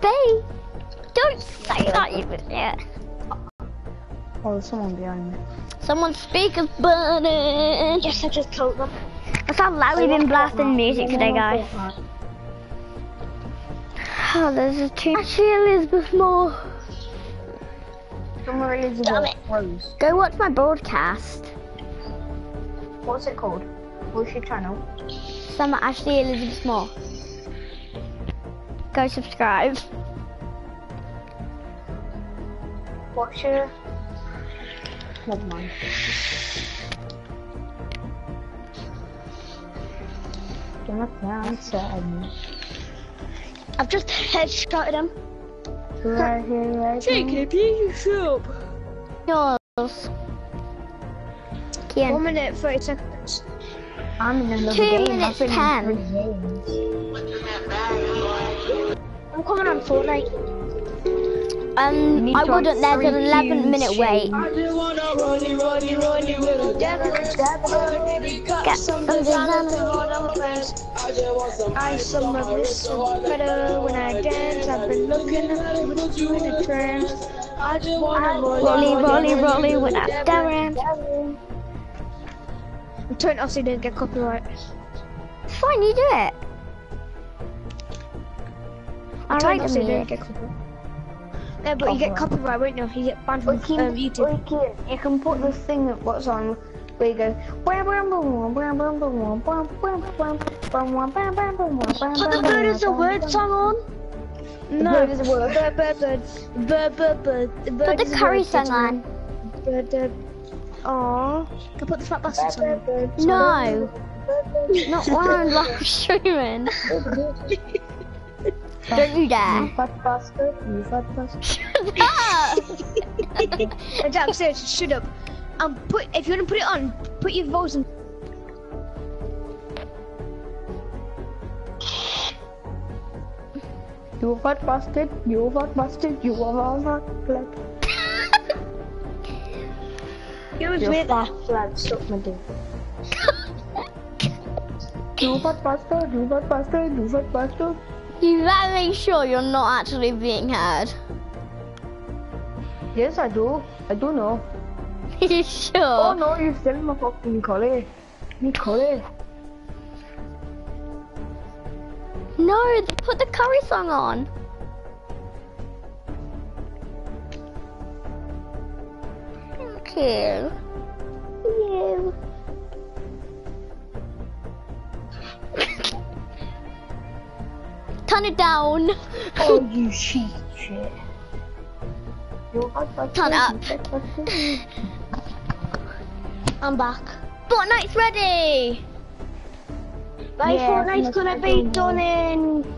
be. Don't say that, you idiot. Oh, there's someone behind me. Someone's speaker's burning. Yes, I just killed them. That's how loud we've been blasting music today, guys. Oh, there's a two. Actually, Elizabeth Moore. Summer Elizabeth Rose. Go watch my broadcast. What's it called? What's your channel? Summer Ashley Elizabeth Moore. Go subscribe. What's your... Never mind. Don't look down, sad. I've just headshotted him. Right here, right Take here. a piece of Yours. One minute, 30 seconds. I'm in another Two game. minutes, I've been in ten. Three games. I'm on Fortnite. Um, I wouldn't. There's an 11 minute wait. Get some some designer designer. to hold on my. I just want some I ice saw on my my wrist, so I better when I dance. I've been looking at you in a trance. I just wanna Rolly, rolly, rolly when I down. I'm turning off so you don't get copyright. Fine, you do it. Alright, so don't get copyright. Yeah, but you get copyright, won't you? You get banned from can, um, YouTube. can, you can put this thing that what's on where you go. Put the bird is a word song on. No. Bird is a word. Bird, bird, bird. Bird, bird, bird. Put the curry song on. Bird, bird. Aww. Can put the fat bastard on? No. Not I'm live streaming. Don't you dare. You fat bastard, you fat bastard. Shut up. Uh, Jack, seriously, shut up. Um, put if you want to put it on, put your voice in. You fat bastard, you fat bastard, you are fat flat. You was You with fat flat, suck my dick. You fat bastard, you fat bastard, you fat bastard. You better make sure you're not actually being heard. Yes, I do. I do know. you sure? Oh no, you're still my fucking collie. Me collie. No, put the curry song on. Thank you. You. Turn it down. Oh, you shit shit. You fat bastard. Turn up. you fat bastard. I'm back. Fortnite's ready. My Yeah, Fortnite's gonna be be done done in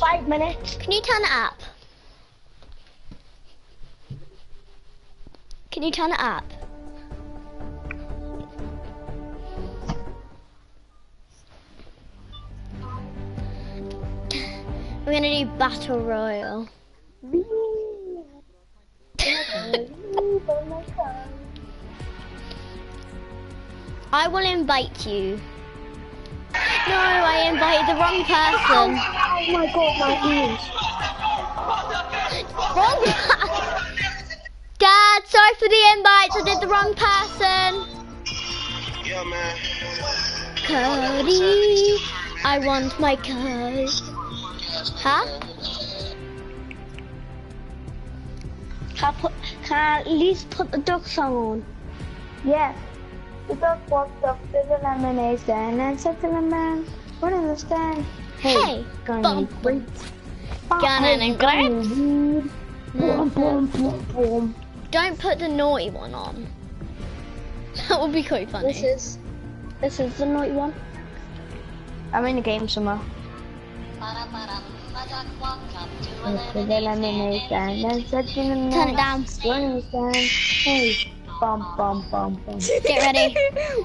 five minutes. Can you turn it up? Can you turn it up? Gonna do battle royale. I will invite you. No, I invited the wrong person. Oh my god, my ears. Wrong person. Dad, sorry for the invites. I did the wrong person. Yeah, man. Cody, I want my code. Huh? Can I, put, can I at least put the duck song on? Yes. The dog walked up to the lemonade stand and said to the man, What is the stand? Hey, Gun bump. and great. Gun and grapes. Boom, boom, boom, boom. Don't put the naughty one on. That would be quite funny. This is this is the naughty one. I'm in the game somewhere. Went to the lemonade stand and said to the Turn it down. What is? Hey, bum, bum, bum, bum. Get ready.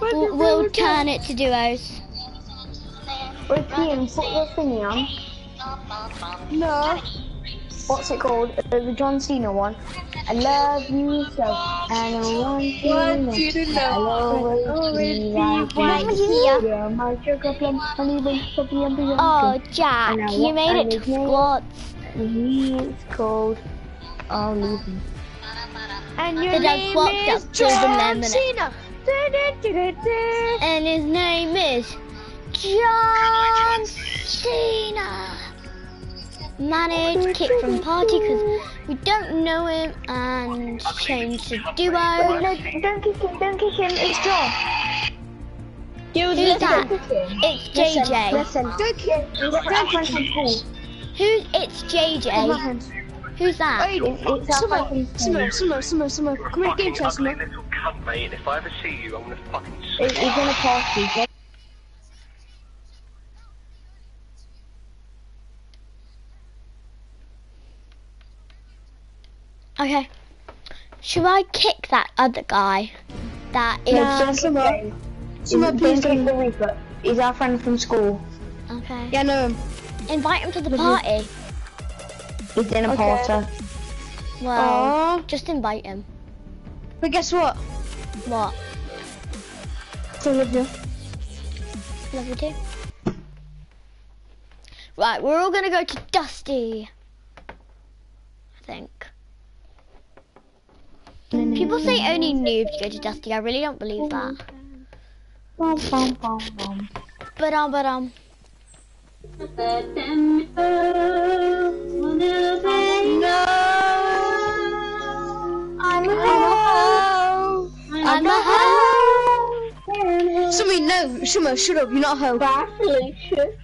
We'll, we'll turn it to duos. Wait, Ian, put your thingy on. No. What's it called? Uh, the John Cena one. I love you so, and I want you to know. I'll always be here. you. You're my sugar plum, honey bun, puppy and. Oh, Jack, you made it to name- squads. Called. I'll leave. And your The name is up to the John. Cena. And his name is John Cena. Managed kick from party because we don't know him and changed to Oh, duo. no, don't kick him, don't kick him, it's John. Dude, Who's that? It's JJ. Listen, don't kick him. He's our friend from school. Who's it's Give my JJ? hand. Who's that? Wait, It's, it's our Sumo, friend from school. Sumo, Sumo, Sumo, Sumo. Come here, game chat, ugly Sumo. little cunt, mate. And if I ever see you, I'm gonna fucking He's, he's in a party. Okay. Should I kick that other guy? That is Nah, Sumo. Sumo, please Don't kick the Reaper. He's our friend from school. okay. Yeah, no. Invite him to the party. He's in a Okay. party. Well, Aww. just invite him. But guess what? What? I love you. Love you too. Right, we're all gonna go to Dusty. I think. People say only noobs go to Dusty. I really don't believe that. Bum, bum, bum, bum. But um, but um. I'm a I'm a hoe. Sumi, no. Sumo, shut up. You're not a hoe. You're-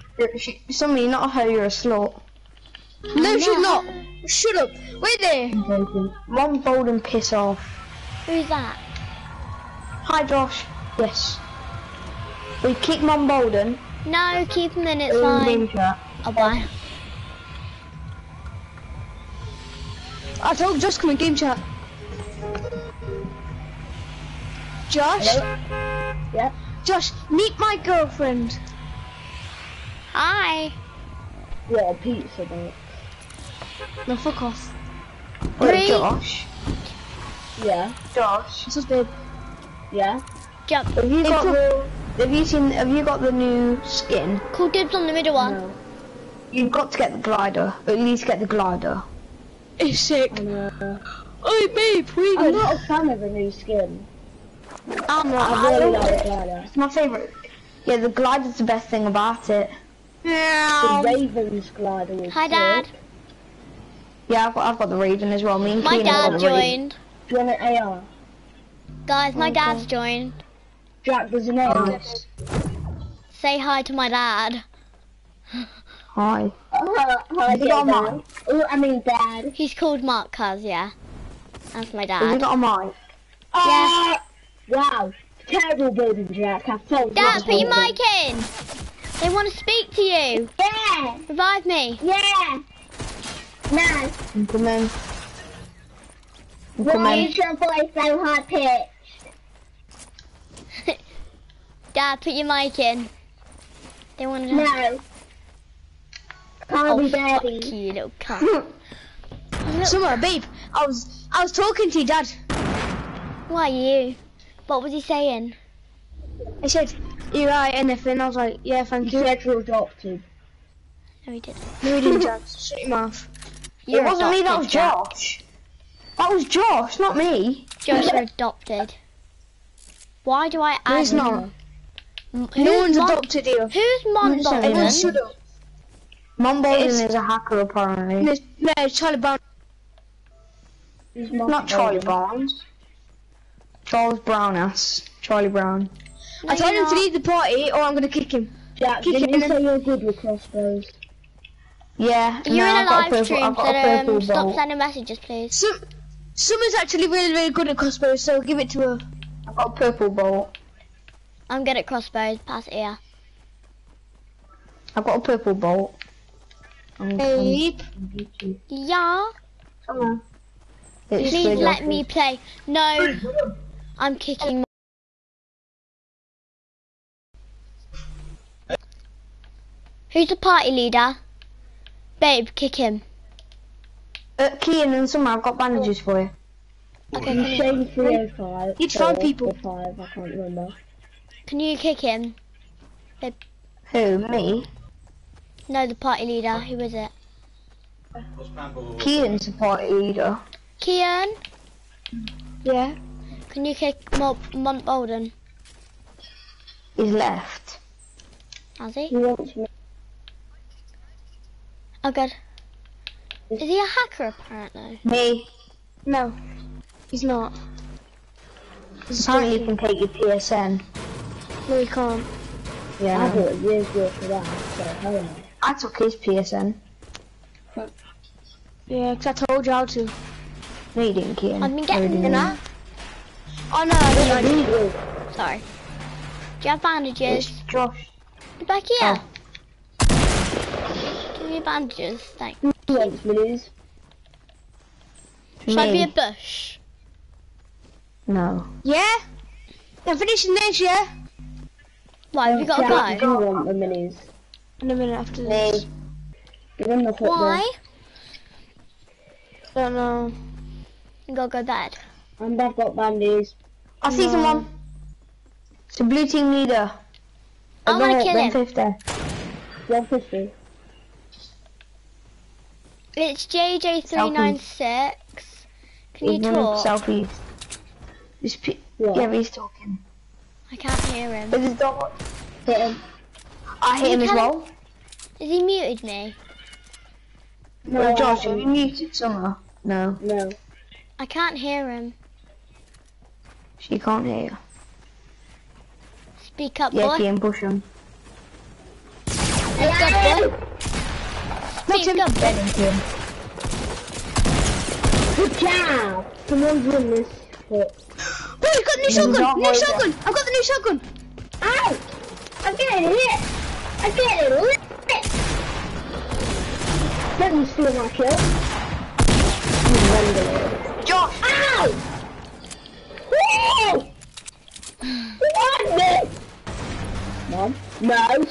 Somebody, not a hoe, you're a slut. No, oh, she's not. Shut up. Wait there. Mom Bolden, piss off. Who's that? Hi, Josh. Yes. We kick Mom Bolden. No, keep him in. It's in fine. chat. Oh, bye. I told Josh come in game chat. Josh? Yeah. Josh, meet my girlfriend. Hi. What a pizza, mate. No, fuck off. Wait, Three. Josh. Yeah, Josh. This is babe? yeah. Jump. Have you Hey, got the? Have you seen? Have you got the new skin? Cool dibs on the middle one. No. You've got to get the glider. At least get the glider. It's sick. I know. Oi, babe, we I'm not a fan of the new skin. I'm not. I really like the glider. It's my favourite. Yeah, the glider's the best thing about it. Yeah. The Ravens glider was Hi, Dad. sick. Yeah, I've got, I've got the Raven as well. Me and My Keenan dad joined. Do you want an AR? Guys, my Okay. dad's joined. Jack, there's an AR. Say hi to my dad. Hi. Uh, hi, Have you got a mic? Oh, I mean, Dad. He's called Mark Cuz, yeah. That's my Have you dad. got a mic? Yeah. Uh, wow. Terrible baby Jack. I've told Dad, put your mic in. They want to speak to you. Yeah, Revive me. yeah. Coming. I'm Why coming. is your voice so high pitched? Dad, put your mic in. They want to. No. Can't Oh, be fuck you, little cunt. Summer, babe, I was I was talking to your dad. Why you? What was he saying? I said, you right, anything? I was like, yeah, thank You you. said you're adopted. No, he didn't. No, he didn't, Jack. Shut your mouth. You're it wasn't me, that was Josh. That was Josh, not me. Josh, you're adopted. Why do I add? No, it's not. M- No one's adopted you. Who's Monson? Everyone shut up. It's- is a hacker, apparently. No, no, it's Charlie Brown. Not Charlie Barnes. Charles Brown ass. Charlie Brown. No, I told him to leave the party or I'm gonna kick him. Jack, Kick it you say you're good with crossbows? Yeah. You're no, in a I've got live purple, stream, I've so got a purple um, stop sending messages, please. Some, Summer's actually really, really good at crossbows, so give it to her. I've got a purple bolt. I'm good at crossbows. Pass it here. I've got a purple bolt. I'm, Babe. Yeah. I'm, it's Please good, let Josh. me play. No. I'm kicking. Who's the party leader? Babe, kick him. Uh, Kian and Summer, I've got bandages for you. Okay, can you, Shane 305. You'd find people. 5, I can't remember. can you kick him? Who? Me? No, the party leader. Who is it? Keaton's a party leader. Kian, Yeah. can you kick Mo- Mont Bolden? He's left. Has he? He wants me. Oh god. Is he a hacker apparently? Me. No, he's not. He's Apparently you can take your PSN. No, he can't. Yeah. I thought years ago for that. So, I took his PSN. Yeah, 'cause I told you how to. No, you didn't, Keaton. I've been Oh, getting you you Oh no, I didn't. I. Sorry. Do you have bandages? It's Josh. Back here. Give me bandages. Thanks. Thanks, Minnie's. Should I be a bush? No. Yeah. I'm finishing this, yeah. Why have you got a to go? want the minis. In a minute after this. Give him the Why? Don't know. You gotta go bed. And I've got bandies. I see someone. It's a blue team leader. I wanna kill him. 150. 150. It's JJ396. Can you He's in talk? southeast. This pe- yeah. he's talking. I can't hear him. But his dog hit him. I hit You him as well. Has he muted me? No, Josh, have you muted Summer? No. No. I can't hear him. She can't hear you. Speak up, Yeah, boy. Kian, push him. Speak up, boy. Speak up, boy. Good job! Someone's won this. But... Oh, he's got the new shotgun. New shotgun. I've got the new shotgun. Ow! I'm getting hit! I'm getting lit! Let me steal my kill. Josh! Ow! Woo! What me? Mom? No.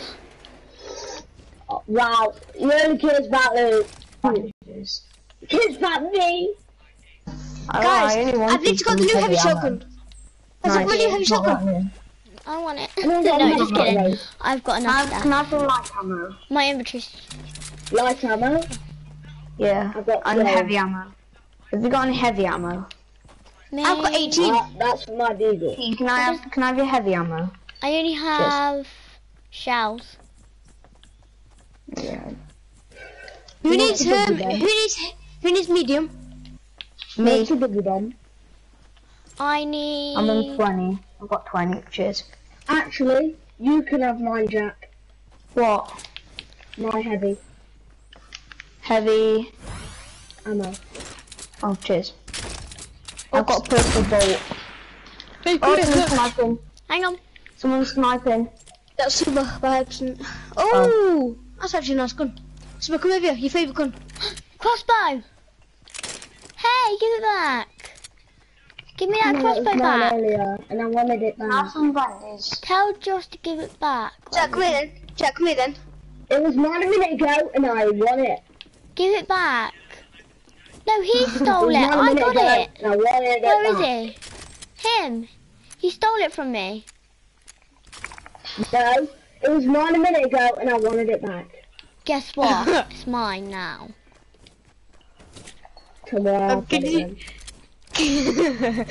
Wow. You only cares about the... Cares about me. Guys, I've literally got the new heavy shotgun. I've got the new heavy shotgun. I want it. No, no, no, just no, kidding. no. I've got enough Can. I have some light ammo? My inventory's... Light ammo? Yeah. I've got and heavy ammo. Have you got any heavy ammo? Me. I've got 18. that's for my deagle. Can I have can I have your heavy ammo? I only have shells. Yeah. Who You needs want to um? do Who needs who needs medium? Me. What's your then? I need... I'm on 20. I've got 20. Cheers. Actually, you can have my Jack. What? My heavy. Heavy ammo. Oh, cheers. I've got a purple bolt. Oh, someone's sniping. Hang on. Someone's sniping. That's super by accident. Oh, that's actually a nice gun. Super, come over here. Your favourite gun. Crossbow! Hey, give it back! Give me that crossbow back! earlier, and I wanted it back. Have some bandages. Tell Josh to give it back. Jack, come here then. Jack, come here then. It was mine a minute ago, and I won it. Give it back. No, he stole was it. mine a I minute got ago, it. And I wanted it Where is back. he? Him. He stole it from me. No, it was mine a minute ago, and I wanted it back. Guess what? it's mine now. Tomorrow. I'll um, can you-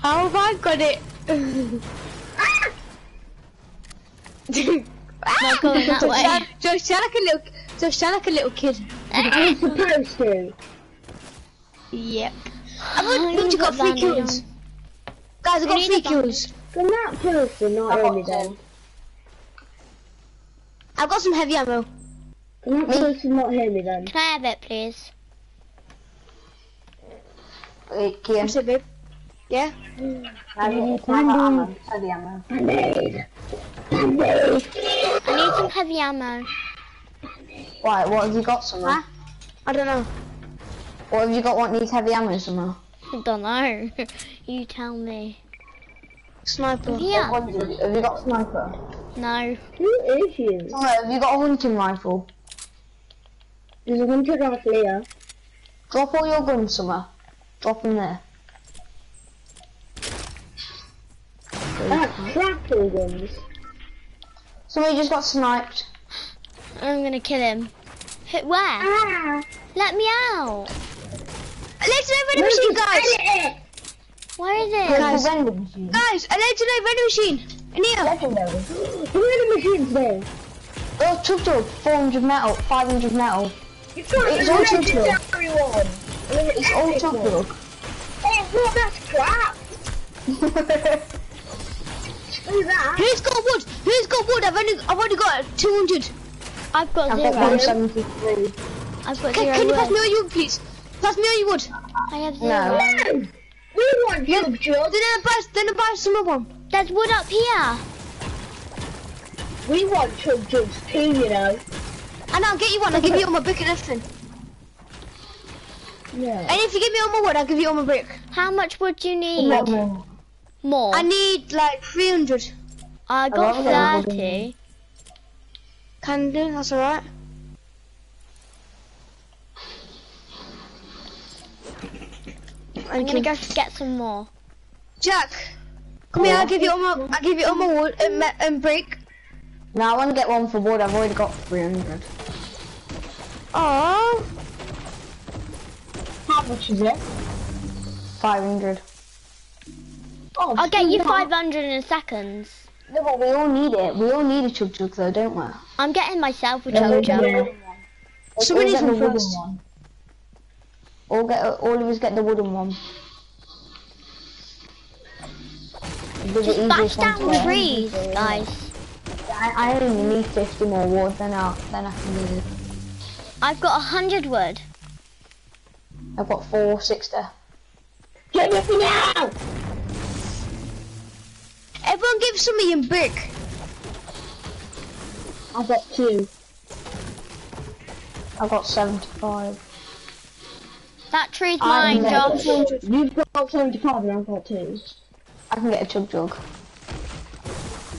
How have I got it? Not ah! going that Josh, way. sound- Josh, sound like a little. Josh, sound like a little kid. I'm supposed to. Yep. I've I've literally got three kills. Guys, I We got three kills. Can that person not hear me then? I've got some heavy ammo. Can that person not hear me then? Can I have it, please? Wait, What's it, babe? Yeah? Heavy ammo. Heavy ammo. Band-aid. Band-aid. I need some heavy ammo. Right, what have you got, Summer? Huh? I don't know. What have you got what needs heavy ammo, Summer? I don't know. you tell me. Sniper. Yeah. What ones have you- have you got sniper? No. Who is you? Summer, have you got a hunting rifle? There's a hunting rifle here. Drop all your guns, somewhere. Drop them there. That's shrapnel guns. Somebody just got sniped. I'm gonna kill him. Hit Where? Ah. Let me out. Let's Legendary vending machine, guys. Where is Where's it? the vending machine? Guys, a legendary vending machine. In. Legendary. Where are the machines there? Oh, chug jug, 400 metal, 500 metal. It's It's all chug jug. one. It's all chug jug. Oh, what? That's crap. Who's that? Who's got wood? Who's got wood? I've only, I've only got 200. I've got I've zero. got 173. I've got Can, zero can you pass me all your wood, please? Pass me all your wood. I have zero. No. No. We want you, Joe. Then I buy, then I buy some of them. There's wood up here. We want chug jugs too, you know. And I'll get you one. I'll give you all my brick and everything. Yeah. And if you give me all my wood, I'll give you all my brick. How much wood do you need? No. More. I need like 300. I got love 30. Can do, that's alright. I'm gonna go get some more. Jack, come here. I'll give you all my. I'll give you all my wood um, and, and um, brick. No, I want to get one for wood. I've already got 300. Oh, How much is it? 500. Oh, I'll get you so 500 in seconds. No, but we all need it. We all need a chug jug though, don't we? I'm getting myself a Yeah, chug jug. Yeah. so we need get the some wooden one. All get all of us get the wooden one. Just bash easiest one to down get. trees, guys. I, I only need 50 more wood, then I then I can do it. I've got 100 wood. I've got 460. Get it for now! Everyone give some of your brick. I've got two. I've got 75. That tree's mine, ready. Josh. You've got 75 and I've got two. I can get a chug jug.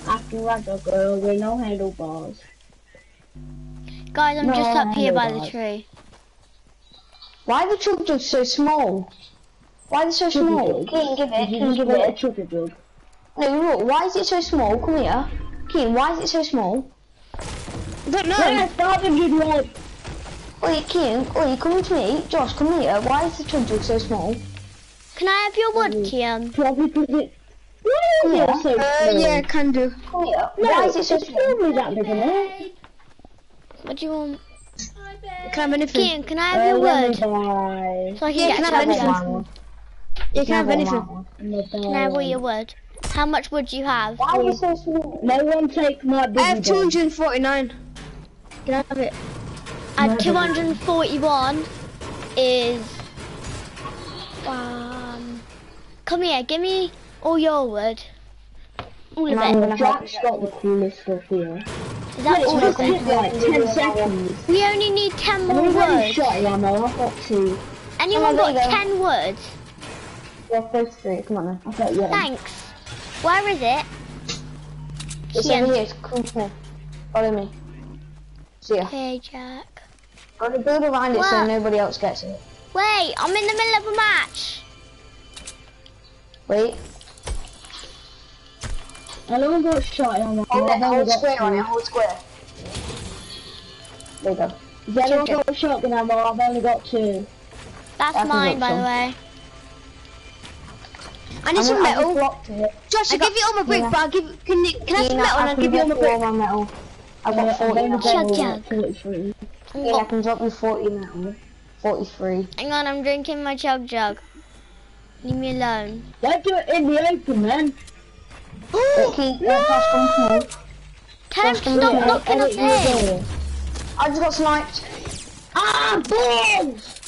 After Ragdoll Girl, there are no handlebars. Guys, I'm No, just up here by the tree. Why are the chug jugs so small? Why are they so small? jug. Keen, give it. You Keen, just give it. a it. chugger jug. No, look. Why is it so small? Come here. Keen, why is it so small? I don't know. Yeah, 500 one. Wait, Keen. Wait, come to me. Josh, come here. Why is the chug jug so small? Can I have your wood, Kian? Probably because it... Why is Yeah. it so Uh, small? yeah, can do. Come here. No, why is it so it's small? probably that big enough. What do you want? Can I have anything? Kian, can I have your Uh, wood? Bye. So I can Yeah, get can a I have anything? jug. You can have anything. Can I have all your wood? How much wood do you have? Why is it so small? No one take my I have 249. Can I have it? I have 241 is um come here, give me all your wood. All of And I'm it. gonna help Jack's got the coolest stuff here. Is that It all of it? like 10 seconds. We only need 10 And more wood. shot it, ammo. I've got two. Anyone Oh, got you go. 10 wood? Yeah, first three. Come on then. I've got one. Thanks. Where is it? It's Here. over here. Come here. Follow me. See ya. Okay, Jack. Gotta build around it so nobody else gets it. Wait, I'm in the middle of a match. Wait. I don't got shot ammo. Hold I've it. Hold got square on two. it. Hold square. There you go. Has anyone got a shotgun ammo? I've only got two. That's I can mine, by the way. I need I'm some gonna- I just metal. Josh, I'll I got- give you all my brick, Yeah. but I'll give. Can, you, can I have Yeah, some metal and I I'll give you all my drop you all brick? my metal. I've got I've 40 only now. got Chug jug. Yeah, I can drop you 40 metal. 43. Hang on, I'm drinking my chug jug. Leave me alone. Don't do it in the open, man. Keep, no! Josh, come here. Tell him Josh, to come stop here. knocking us in. I just got sniped. Ah, balls!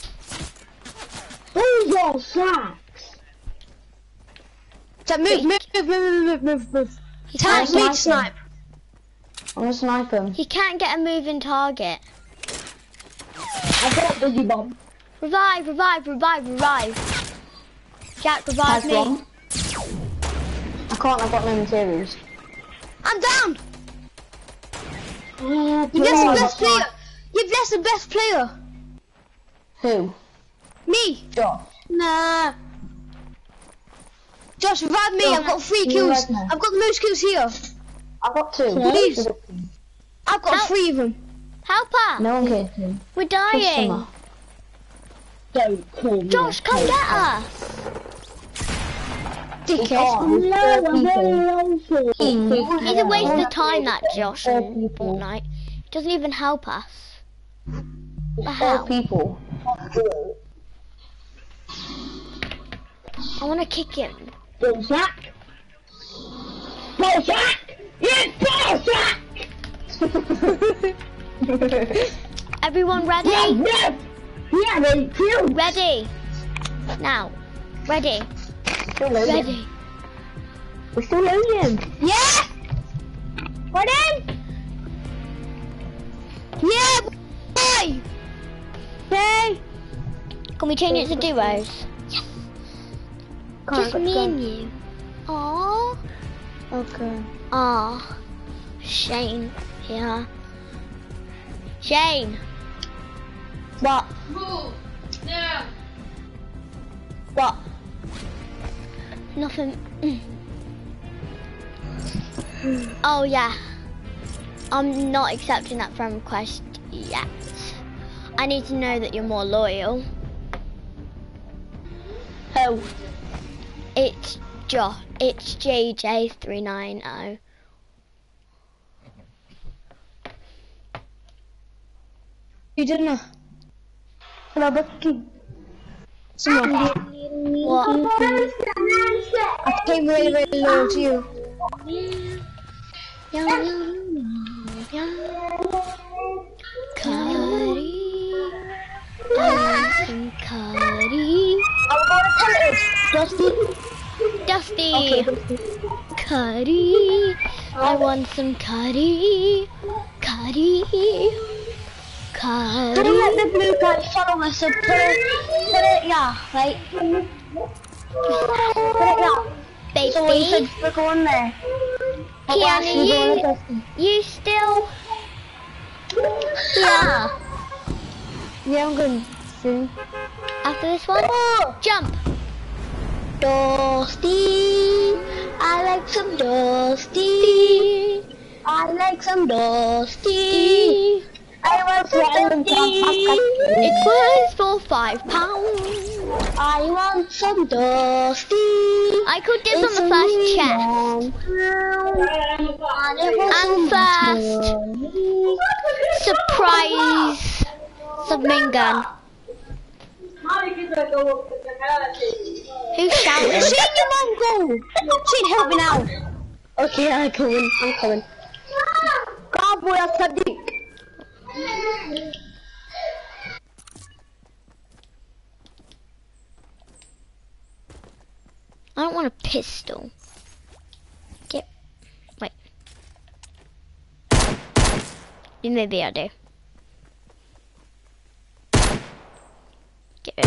Balls all sacks. So move, move, move, move, move, move, move. He Tell can't, to snipe. I'm gonna snipe him. he can't get a moving target. I've got Boogie Bomb. Revive, revive, revive, revive. Jack, revive That's me. wrong. I can't, I've got no materials. I'm down. Oh, You've lost the best player. You've lost the best player. Who? Me. Josh. Nah. Josh, revive me. I've got three kills. I've got the most kills here. I've got two. Please. I've got How- three of them. Help us! No one cares. him. We're dying. Don't call me. Josh, come get us. Dickhead. It's a waste of time that Josh in. Fortnite. He doesn't even help us. The hell? people. I want to kick him. Bullsack. Bullsack. Yes, Bullsack. Everyone ready? Yes. Yeah, they killed. Ready. Now. Ready. Still loading. Ready. We're still loading. Yeah! Ready? Yeah, boy! Okay. Can we change it to duos? Just Can't me and you. Aww. Okay. Aw. Shane. Yeah. Shane. What? What? Nothing. oh yeah. I'm not accepting that friend request yet. I need to know that you're more loyal. Oh. It's Jo. It's JJ390. You didn't know. Hello, Becky. Someone. What? I came really, really low to you. Tell it. Dusty. Dusty. Okay. Curry. I want some curry. Curry. Don't Curry. let the blue guy follow us, so put it, put it, yeah, right? Put it, yeah. So we Baby. said we're going there. But going you- You still? Yeah. Ah. Yeah, I'm going soon. After this one? Jump. Dusty. I like some Dusty. I like some Dusty. I want some Dusty. It was for five pounds. I want some Dusty. I could do on the first chest. And first, surprise submachine gun. Who's shouting? Shane, your mom go. Shane, help me now. Okay, I'm coming. I'm coming. God, boy, I'm. I don't want a pistol. Get. Wait. Maybe I do. Get rid.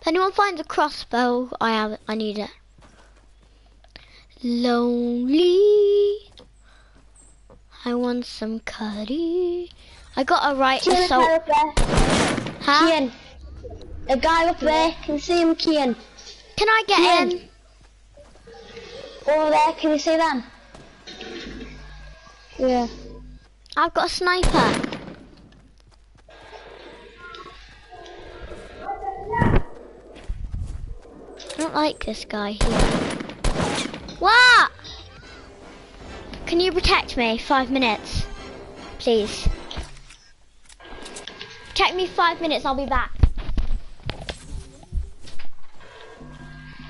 If anyone finds a crossbow, I have. I need it. Lonely. I want some curry. I got a right Kian, a guy assault. up there. Huh? Kian. A guy up there. Can you see him, Kian? Can I get Kian. him? Over there, can you see them? Yeah. I've got a sniper. I don't like this guy here. What? Can you protect me? Five minutes. Please. Protect me five minutes, I'll be back.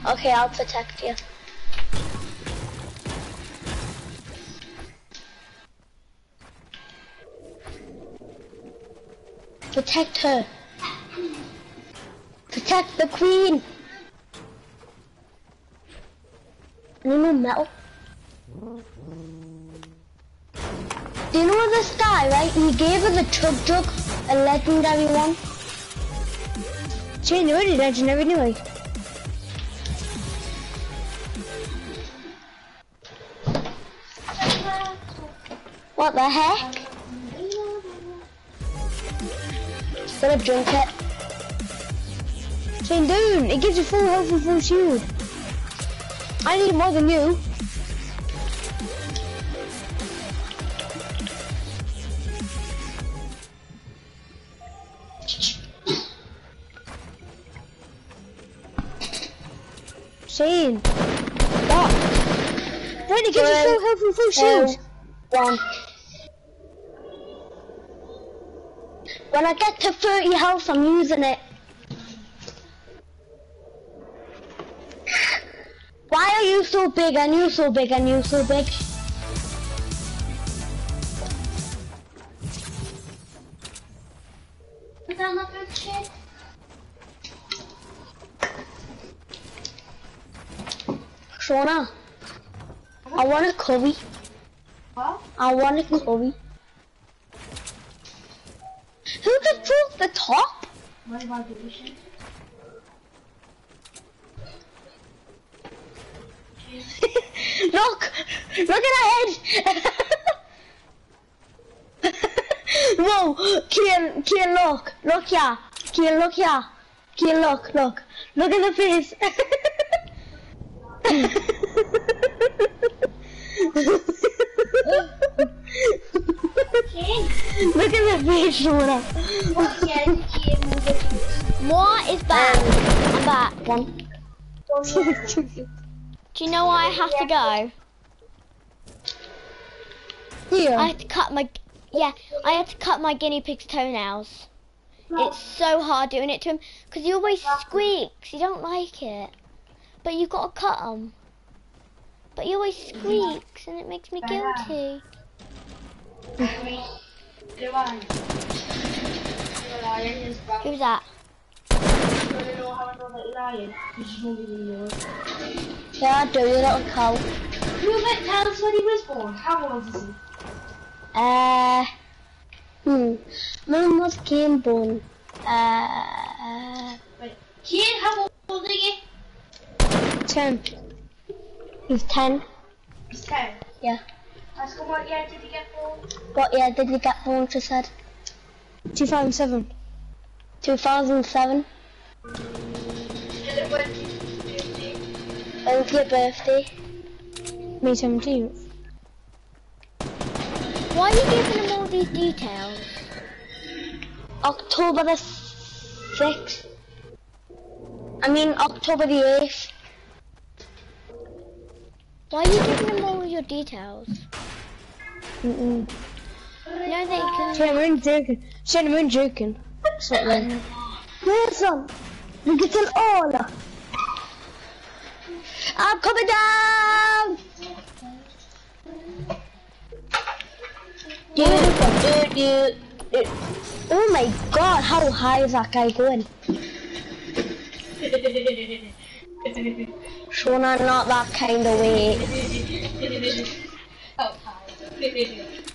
Okay, I'll protect you. Protect her. Protect the queen. No, no metal. Do you know this guy, right? He gave her the chug jug, a legendary one. Shane, already legendary anyway. What the heck? Got a drink it. Shane, dude, it gives you full health and full shield. I need more than you. Shane. What? Brady, get your full health and full shield. One. When I get to 30 health, I'm using it. Why are you so big and you so big and you so big? Shona, I want a curry. I want a curry. Who just broke the top? look! Look at that head! Whoa! Kian, Kian, look! Look here! Kian, look here! Kian, look, look! Look at the face! Look at the face, Shona! Moi is back. I'm back. One. Do you know why I have to go? Here. I had to cut my yeah. I had to cut my guinea pig's toenails. It's so hard doing it to him because he always squeaks. He don't like it, but you've got to cut him. But he always squeaks, and it makes me guilty. Who's that? Yeah, I do, you little cow. You met tell us when he was born. How old is he? Uh, hmm. Mum was game born. Uh, Right. Kid, how old are you? Ten. he's 10. He's 10. Yeah. Ask him what year did he get born? What year did you get born, she said? 2007. 2007. And to When's your birthday? May 17th. Why are you giving him all these details? October the 6th. I mean, October the 8th. Why are you giving him all your details? Mm-mm. No, they can. Only joking. Only joking. Something. Wilson, you get an all. I'm coming down. Dude, dude, dude, dude. Oh my god, how high is that guy going? Shona, not that kind of way.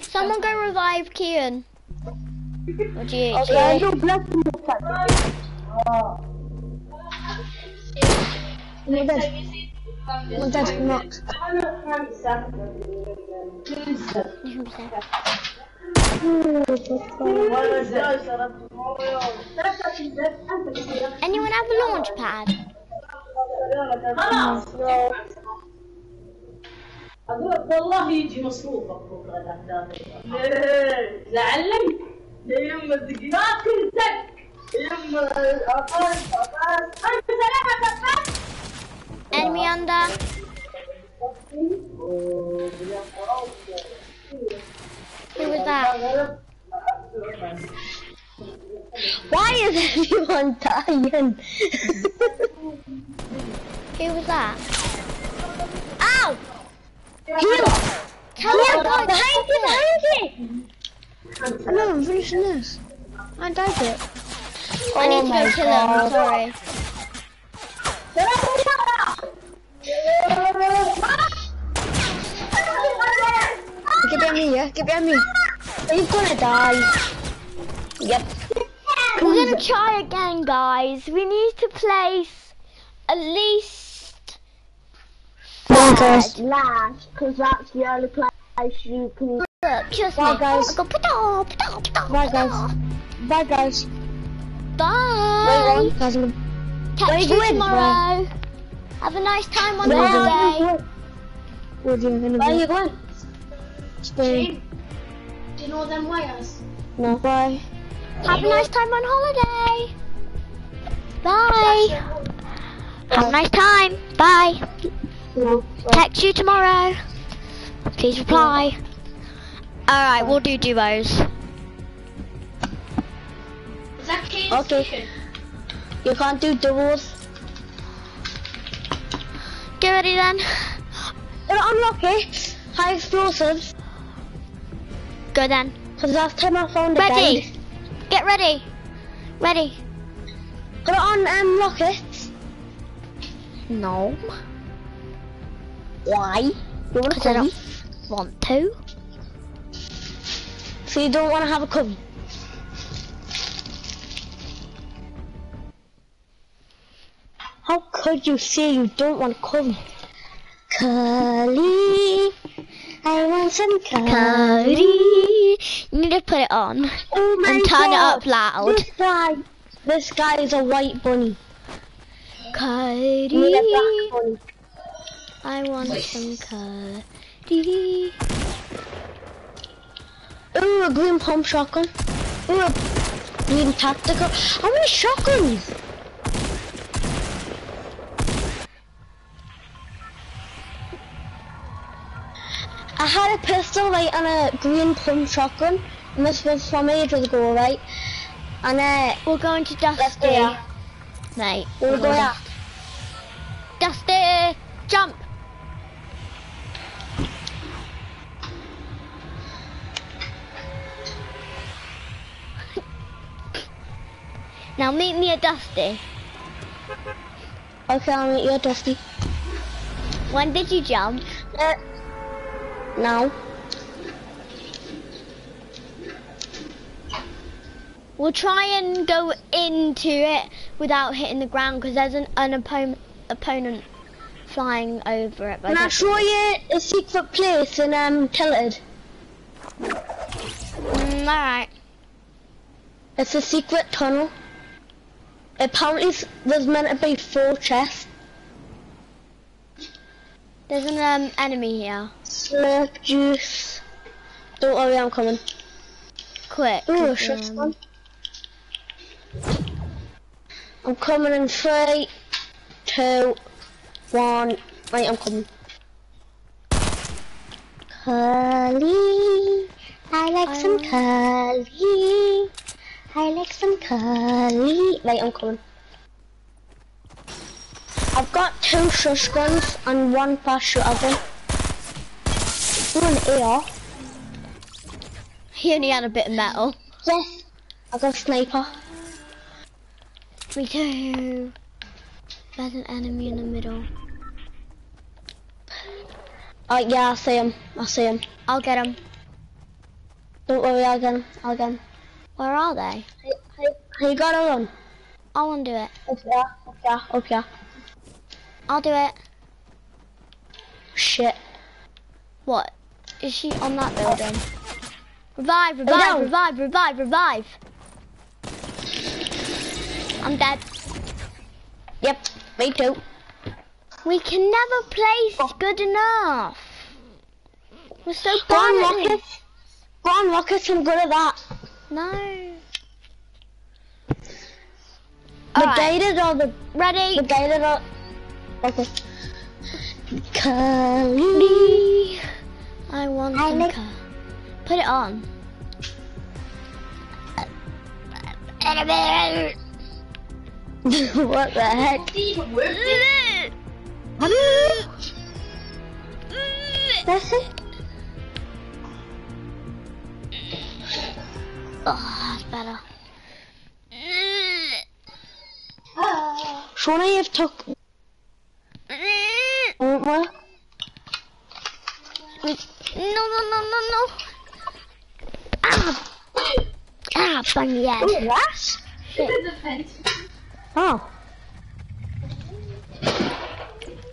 Someone go revive Kian. GH. Okay, you bless me. I'm dead. I'm dead. I'm not. Anyone have a launch pad? خلاص. أقول والله يجي مصروفك بكره الاهداف لعلمك زعلني يما ما كنتك. يما عباس عباس انت سلامة كفاك انمي اندا Here we go. Why is everyone dying? Who was that? Ow! Heal! Tell me about Behind you, behind you! No, I'm finishing this. I died it. I need to go oh kill him. I'm sorry. Get behind me, yeah? Get behind me. You're gonna die. Yep. We're gonna try again, guys. We need to place at least. guys. Last, because that's the only place you can. Look, trust Bye, me. guys. Go, "Pata, pata, pata, Bye, pata." guys. Bye, guys. Bye. Guys, I'm gonna... Catch Where you you going, tomorrow. Have a nice time on Where holiday. We're Where are you going? Spain. Do you know them wires? No. Bye. Have a nice time on holiday. Bye. Have a nice time. Bye. Text you tomorrow. Please reply. Alright, we'll do duos. Is that Okay. You can't do duos. Get ready then. Uh, Unlock it. High explosives. Go then. Because last time I found a Ready. Get ready. Ready. Put it on um, rockets. No. Why? You want Because I don't want to. So you don't want to have a cubby? How could you say you don't want a cubby? Curly, I want some. Cody. You need to put it on. Oh my And turn it up loud. This guy, this guy is a white bunny. Cody. Black bunny. I want some Cody. Ooh, a green pump shotgun. Ooh, a green tactical. How many shotguns? I had a pistol, right, and a green pump shotgun. And this was from ages ago, right? And uh, We're going to Dusty. go. Mate. We'll we're go, going yeah. Dusty. Jump. Now meet me at Dusty. Okay, I'll meet you at Dusty. When did you jump? Uh, now. We'll try and go into it without hitting the ground because there's an, an oppo- opponent flying over it. Can I show you a secret place in um, Tilted? Mm, alright. It's a secret tunnel. Apparently, there's meant to be four chests. There's an um, enemy here. Slurp juice. Don't worry, I'm coming. Quick. 'cause, shotgun. um, I'm coming in three, two, one. Right, I'm coming. Curly, I like some curly. I like some curly. Right, I'm coming. I've got two shush guns and one fast shooter gun. Ooh, an AR. He only had a bit of metal. Yes, I got a sniper. Me too. There's an enemy in the middle. Oh yeah, I see him. I see him. I'll get him. Don't worry, I'll get him. I'll get him. Where are they? Hey, hey, hey, you gotta run. I want to do it. Up there, up there, up there. I'll do it. Shit. What? Is she on that building? Revive, revive, oh, revive, revive, revive. I'm dead. Yep, me too. We can never place oh. good enough. We're so Go on, bad at it. Rockets. Go on, Rockets, I'm good at that. No. The Alright. guided or the, Ready? the guided or... Okay. Curly. I want I some like-. Put it on. what the heck? That's it. Oh, that's better. Shona, you've took... Won't? No, no, no, no, no. Ah, ah, bang the head. Ooh, that's... Defense. Oh.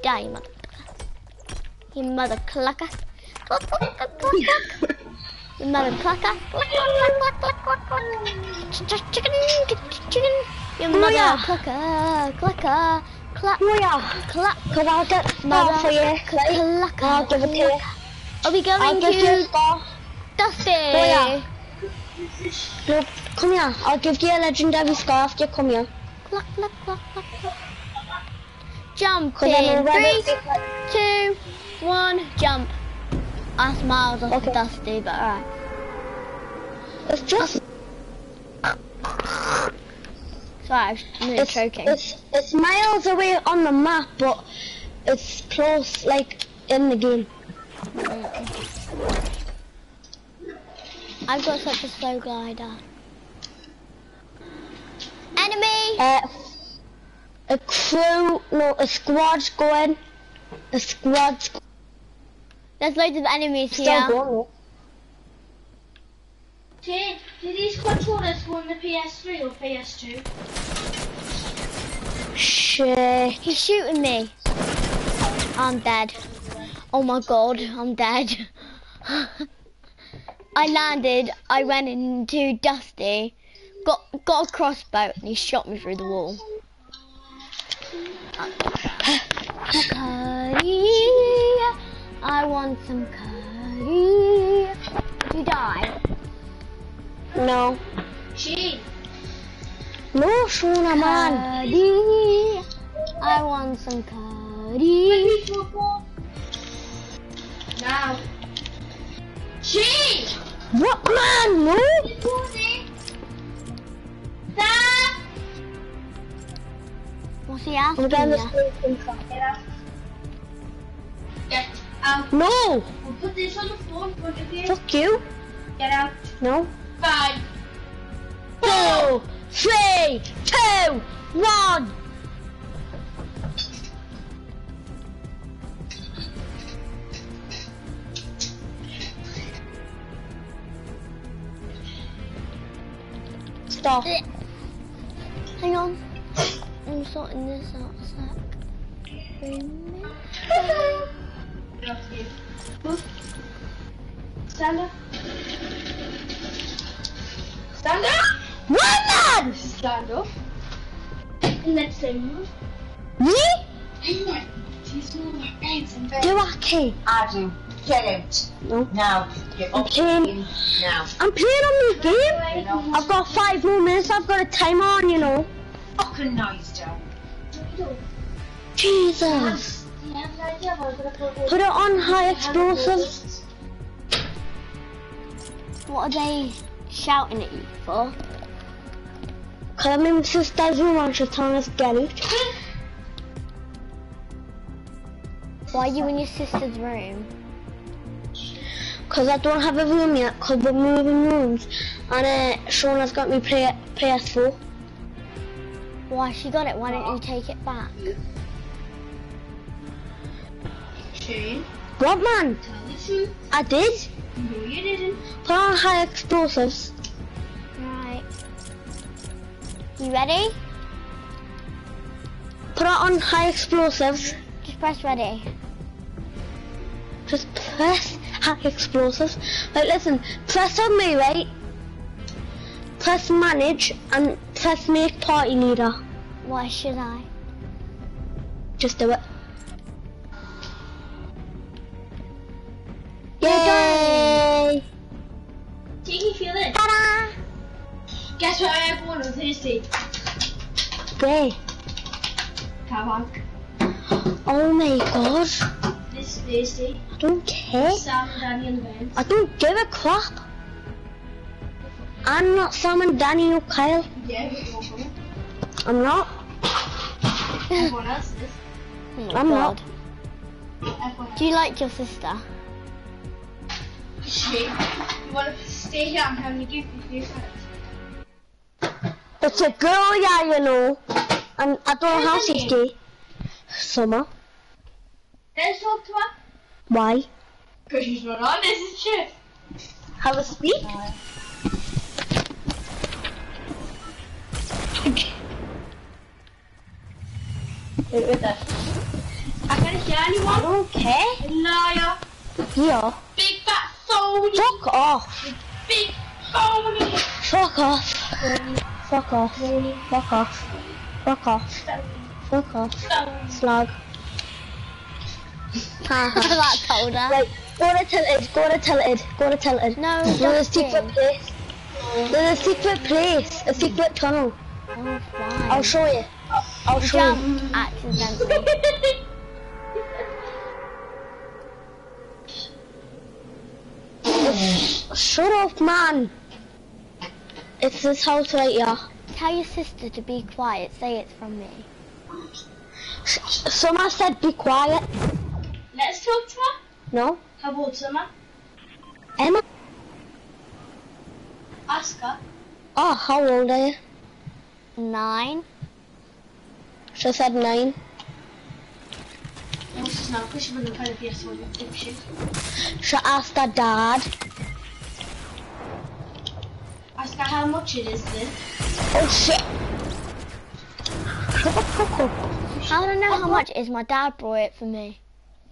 Die, you mother. You mother clucker. Cluck, cluck, cluck, cluck. You mother clucker. Cluck, cluck, cluck, cluck, cluck, cluck, cluck. Ch- ch- Chicken, ch- chicken. You mother yeah. clucker, clucker, Oh yeah. cluck. Because I'll get star for you. Right? clucker. I'll give it to you. Are we I'll going give you a to star. Dusty? No, come here. I'll give you a legendary scarf. You come here. Cluck, cluck, cluck, cluck, cluck. Jump in. Three, two, one, jump. That's miles off Okay. Dusty, but alright. It's just. Sorry, I was really It's, choking. it's it's miles away on the map, but it's close, like in the game. I've got such a slow glider. Enemy! Uh, a crew, no, a squad's going. A squad's There's loads of enemies still here. going. though. Did, did these controllers go on the PS3 or PS2? Shit. He's shooting me. I'm dead. Oh my god, I'm dead. I landed, I went into Dusty, got got a crossbow, and he shot me through the wall. Curry, I want some curry. You die. No. She. No, Shona, man. Curry, I want some curry. Now. She. What, man? No. Stop. What's he I'm asking getting you? this thing from- Get out. No. We'll put this on the floor in front of you. Fuck you. Get out. No. Five. Four, three, two, one. Stop. Eh, hang on. I'm sorting this out a sec. Stand up. Stand up. Stand up. And let's say move. Me? Hang on. She's moving her legs and Do I key? Adam, get out. No. Now. Get I'm playing. now. I'm playing on this game. I've got five more minutes. I've got a timer on, you know. Fucking noise down. Jesus. Put it on high explosives. What are they shouting at you for? Telling us to get out. Why are you in your sister's room? Cause I don't have a room yet. Cause we're moving rooms. And uh, Shauna's got me play PS4. Why she got it? Why don't you take it back? Shane. What man? Listen. I did. No, you didn't. Put on high explosives. You ready? Put it on high explosives. Just press ready. Just press high explosives. Like listen, press on me, right? Press manage and press make party leader. Why should I? Just do it. Yay! Take you feel it. Ta-da! Guess what I have one on Thursday? Yay! Kavak. Oh my god! This Thursday. I don't care. Sam and Danny and Ben. I don't give a crap. I'm not Sam and Danny or Kyle. Yeah, but you're coming. I'm not. Everyone else is. Oh I'm God. not. Do you like your sister? Shane. You want to stay here? I'm having to give you three minutes. It's a girl, yeah, you know. And I don't know how she's gay. Summer. Let's talk to her. Why? Because she's not on, isn't she? Have a speak? Wait, wait there. I can't hear I anyone. don't care. Liar. Yeah. Big fat phony. Fuck off. Big. Fuck off. Fuck off. Fuck off. Fuck off. Fuck off. Slug. that told her. Right, go to Tilted, go to Tilted, go to Tilted. No, There's a secret place. There's a secret place, a secret tunnel. Oh, fine. I'll show you. I'll show you. Jump accidentally. Shut up, man. It's this house right here. Tell your sister to be quiet. Say it's from me. Someone said be quiet. Let's talk to her. No? How old Summer? Emma? Ask her. Oh, how old are you? Nine. She said nine. No, she's not, because she wouldn't have had a PS1 dipshit. She asked her dad. Ask her how much it is then. Oh shit. Shut the fuck up. How do I know how much it is? My dad brought it for me.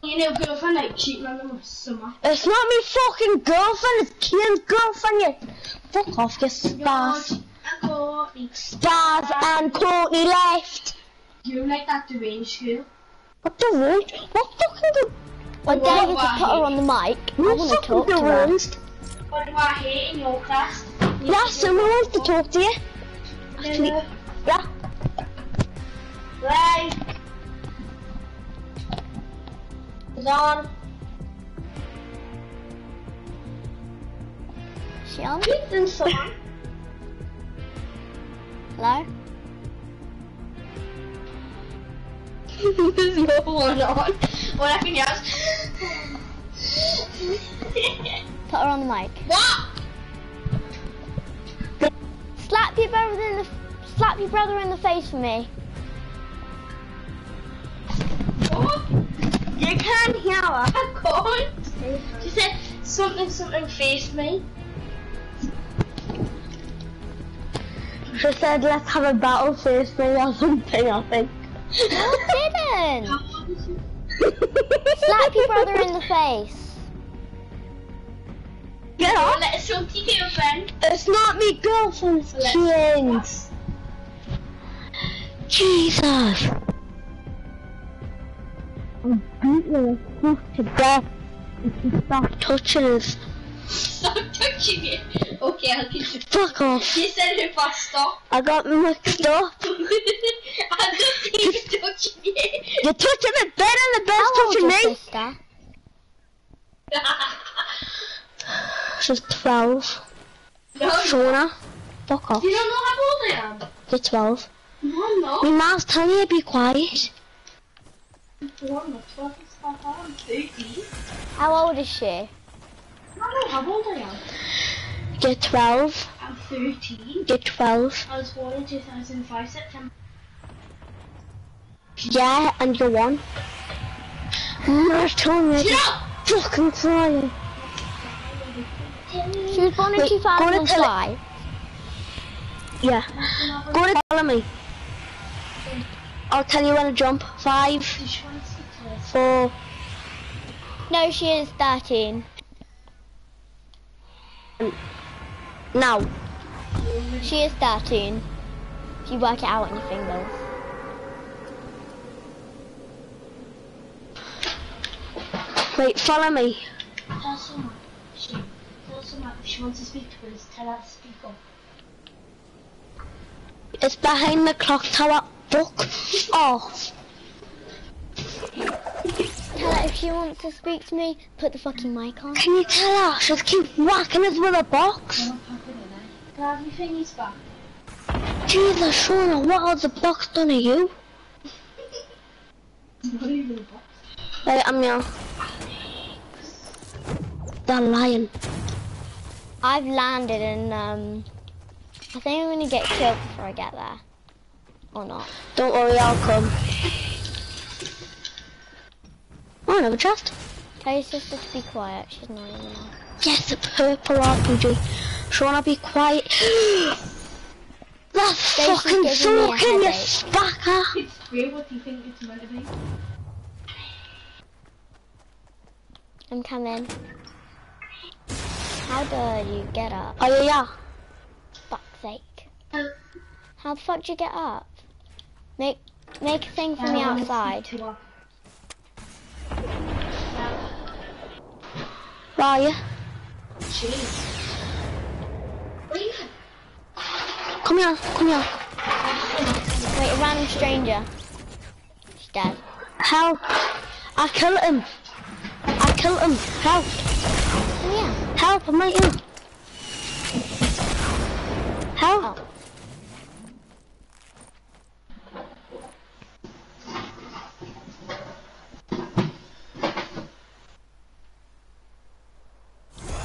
You know, girlfriend, like, cheating on them with Summer. It's not me fucking girlfriend, it's Kian's girlfriend, you. Fuck off, you stars. George and Courtney. Stars and Courtney left. You like that deranged school? What the road? What fucking the I What dare you to put her on the mic. I want to fucking talk to her. What do I hate in your class? Yeah, someone wants to talk to you. Actually, Never. yeah. Right. It's on. She on? Then someone. Hello? There's no one on. What happened else? Put her on the mic. what? Slap your brother in the slap your brother in the face for me. What? You can't hear her. I can't. She said something, something faced me. She said, let's have a battle face me or something, I think. No, I didn't. Slap your brother in the face. Get off. Let us talk to your girlfriend. It's not me girlfriend's Let's- kids. Jesus. I'm beating her close to death. If you stop touching us. Stop touching it. Okay, I'll keep it. Fuck off. You said if I stop. I got mixed up. I'm not even touching it. You're touching it better than the How best old touching is your me. sister? She's 12. no, Shona. Fuck off. you don't know how old I am. You're 12. No, I'm not. My mom's telling you to be quiet. No, I'm not 12. I'm 13. How old is she? I don't know how old I am. You're 12. I'm 13. You're 12. I was born in 2005 September. Yeah, and you're one. Mom's telling me to Shut up! fucking crying. She was born in Wait, go to 2005. Yeah. Go to follow me. I'll tell you when to jump. Five, Did you want to speak to us? four, No, she is 13. now. She is 13. If you work it out on your fingers. Wait, follow me. Tell someone. She, tell someone if she wants to speak to us, tell her to speak up. It's behind the clock tower. Fuck off. Oh. Tell her if she wants to speak to me, put the fucking mic on. Can you tell her? She'll keep whacking us with a box. Can I have your thingies back? Jesus, Shona, what has the box done to you? It's not even a box. Wait, I'm young. The lion. I've landed and um, I think I'm gonna get killed before I get there. Or not. Don't worry, I'll come. Oh, another chest. Tell your sister to be quiet. She's not even there. Yes, a purple RPG. Shona, be quiet. That's fucking giving me a fucking you spacker. It's great. What do you think it's meant to be? I'm coming. How do you get up? Oh, yeah, yeah. Fuck's sake. How the fuck do you get up? Make make a thing from um, the outside. Where are you? Jeez. What are you Come here, come here. Wait, a random stranger. He's dead. Help! I killed him. I killed him. Help! Oh yeah. Help! I'm right here. Help!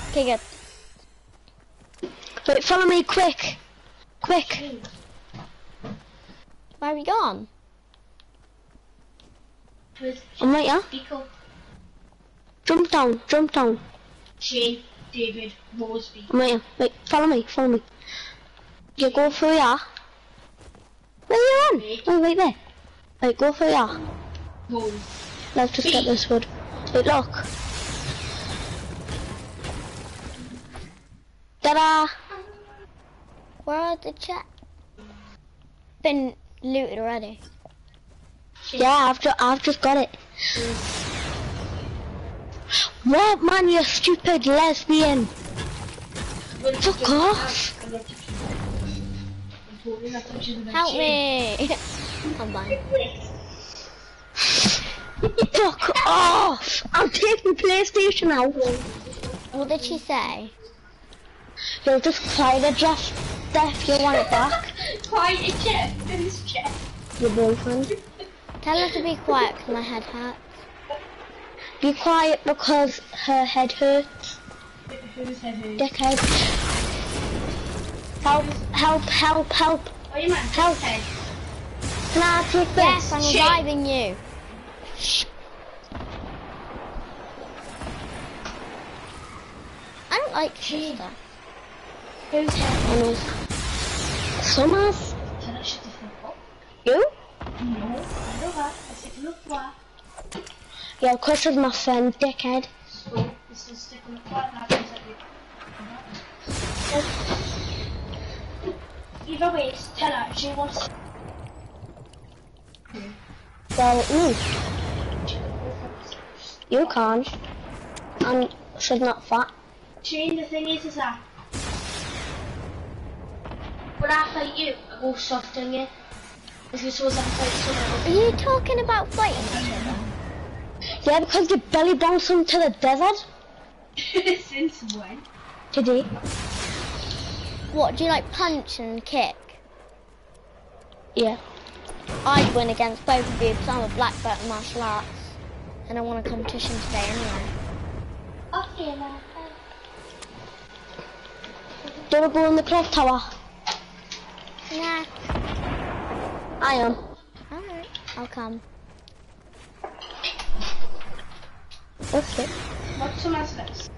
Okay, good. Wait, follow me, quick! Quick! Where are we gone? I'm right here. Jump down, jump down. David, right here. Wait, follow me, follow me. You go through here. Where are you on? Oh, wait. Oh, right there. Wait, go through here. Mose. Let's just get this wood. Wait, look. Ta-da! Where are the chat? Been looted already. Yeah, I've just, I've just got it. Mm. What, man, you stupid lesbian? Fuck off. Help me! I'm fine. Fuck off. I'm taking PlayStation out. What did she say? You'll just cry to death, if you want it back. Quiet, Jeff. Who's Jeff? Your boyfriend. Tell her to be quiet because my head hurts. Be quiet because her head hurts. Who's head who? Dickhead. Help, help, help, help. Oh, you meant Help. head. Can I take this? Yes, I'm Shit. reviving you. I don't like sister. Who's head? Know. Summers? Tell her shut the fuck up. You? No, I know that. I said look what. Yeah, Chris is my friend, dickhead. So, this is sticking up what happens at you. Either way, tell her she wants Well, me. You can't. And she's not fat. Shane, the thing is, is that when I fight you, I go soft on you. If you're supposed to fight Are you talking about fighting each other? Yeah, because you belly bounced him to the desert else. Since when? today. What, do you like punch and kick? Yeah. I'd win against both of you because I'm a black belt in martial arts. And I won a competition today anyway. Okay, now. Do you go in the clock tower? Nah. I am. Alright, I'll come. Okay. What's someone's next?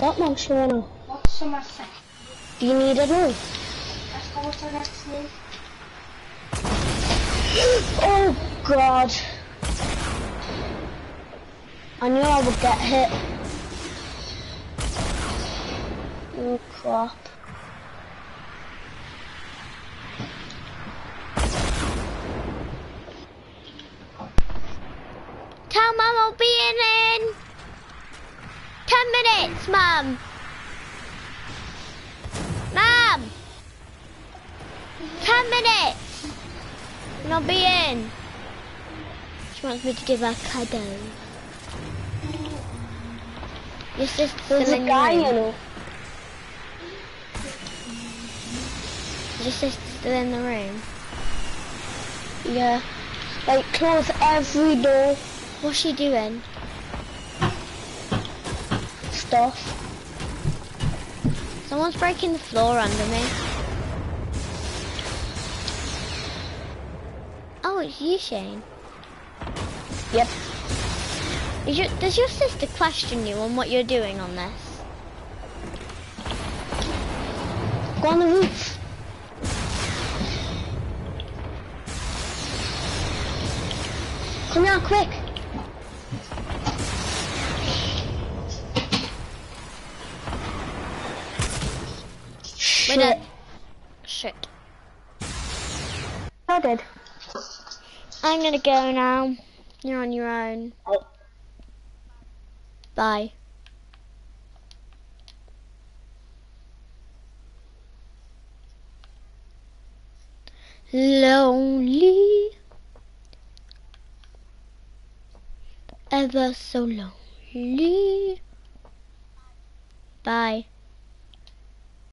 What monster wanna? What's someone's next? Do you need a know? Let's go what's our next name. Oh god. I knew I would get hit. Oh crap. Tell Mum I'll be in in ten minutes, Mum. Mum. Ten minutes. And I'll be in. She wants me to give her a cuddle. Your sister's There's still a in guy, your you room. Your sister's still in the room. Yeah. Like close every door What's she doing? stuff. Someone's breaking the floor under me. Oh, it's you, Shane. Yep. Your, does your sister question you on what you're doing on this? Go on the roof. Come here, quick. gonna go now. You're on your own. Oh. Bye. Lonely. Ever so lonely. Bye.